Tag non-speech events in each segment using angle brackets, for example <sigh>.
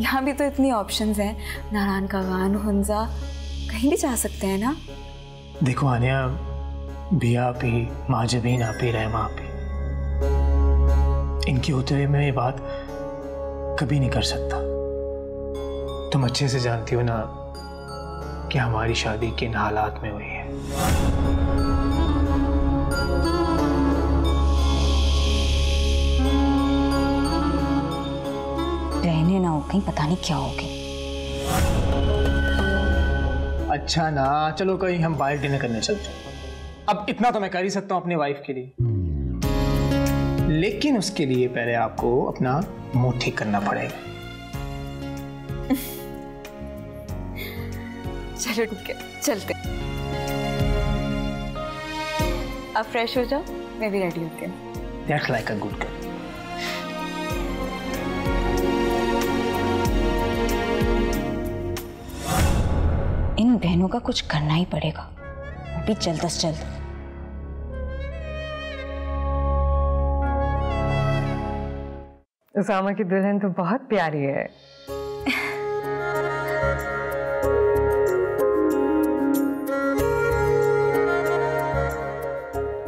यहाँ भी तो इतनी ऑप्शंस हैं। नारायण का गान, हुंजा, कहीं भी जा सकते हैं ना? देखो आनिया बिया आप ही माजबीन आप ही, रहमा आप ही। इनके होते हुए मैं ये बात कभी नहीं कर सकता। तुम अच्छे से जानती हो ना कि हमारी शादी किन हालात में हुई है। रहने ना हो कहीं पता नहीं क्या हो गया। अच्छा ना चलो कहीं हम बाहर डिनर करने चलते हैं। अब इतना तो मैं कर ही सकता हूँ अपनी वाइफ के लिए। लेकिन उसके लिए पहले आपको अपना मुँह ठीक करना पड़ेगा। <laughs> चलो ठीक है चलते। अब फ्रेश हो जाओ मैं भी रेडी होती हूँ। That's like a good girl इन बहनों का कुछ करना ही पड़ेगा। अभी जल्द से जल्द। उसामा की दुल्हन तो बहुत प्यारी है।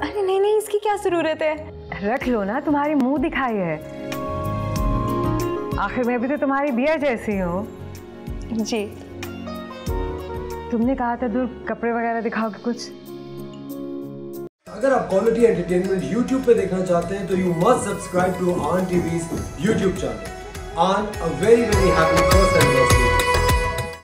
अरे नहीं नहीं इसकी क्या ज़रूरत है? रख लो ना तुम्हारी मुँह दिखाई है। आखिर मैं भी तो तुम्हारी बिया जैसी हूँ। जी। तुमने कहा था दूर कपड़े वगैरह दिखाओगे कुछ। अगर आप क्वालिटी एंटरटेनमेंट यूट्यूब पे देखना चाहते हैं तो you must subscribe to Aan TV YouTube channel on a very very happy first anniversary